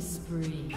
Spree.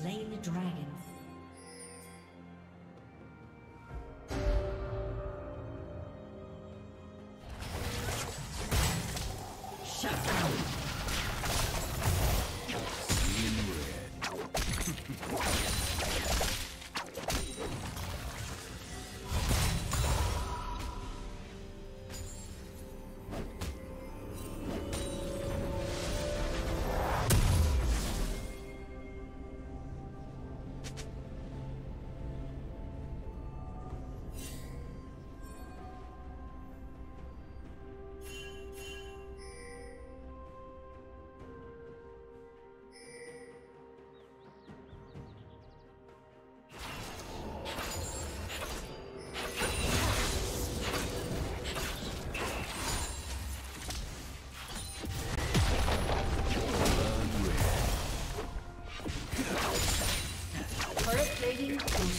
Slain the dragon.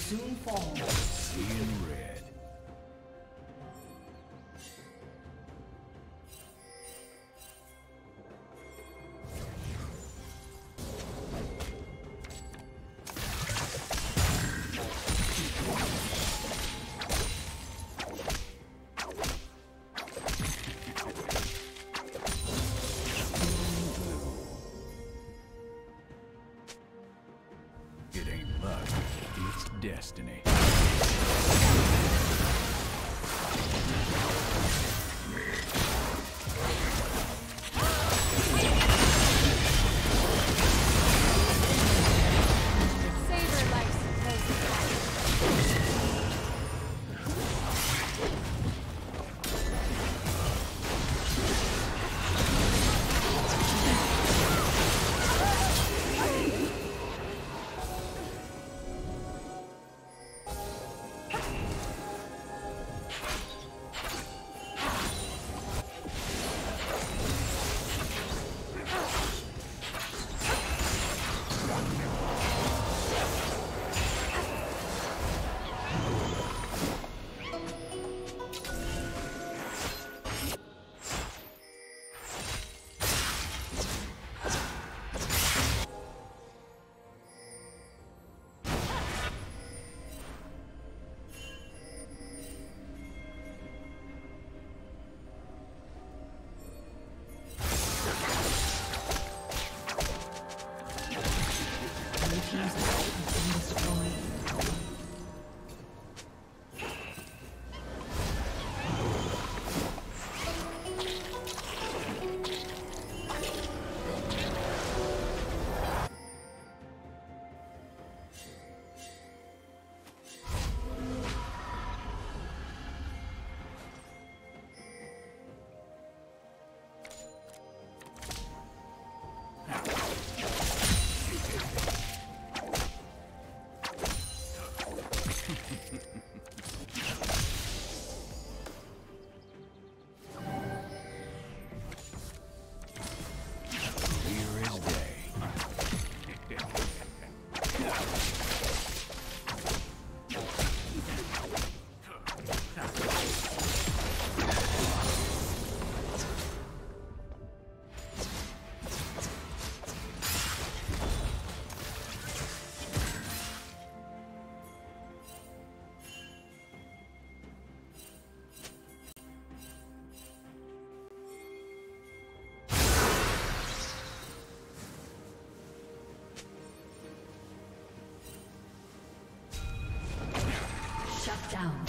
Soon fall. Seeing ain't luck, it's destiny. Down.